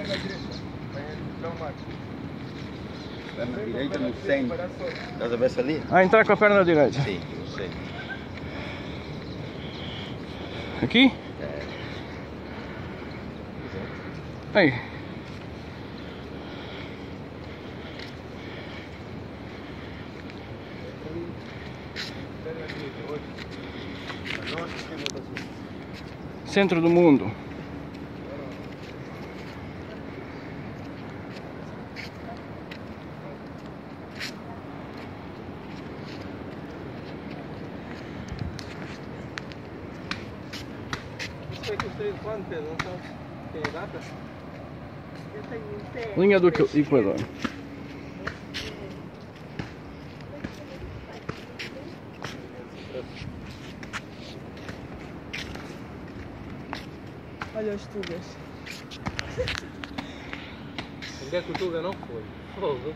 na direita. Vai entrar o mato. Vai na direita no centro. Estás a ver essa ali? Ah, entrar com a perna direita. Sim, no centro. Aqui? É. Aí. Perna direita. Centro do mundo. Linha do Equador. Olha os tugas. Onde é que o Tuga não foi? Fogo.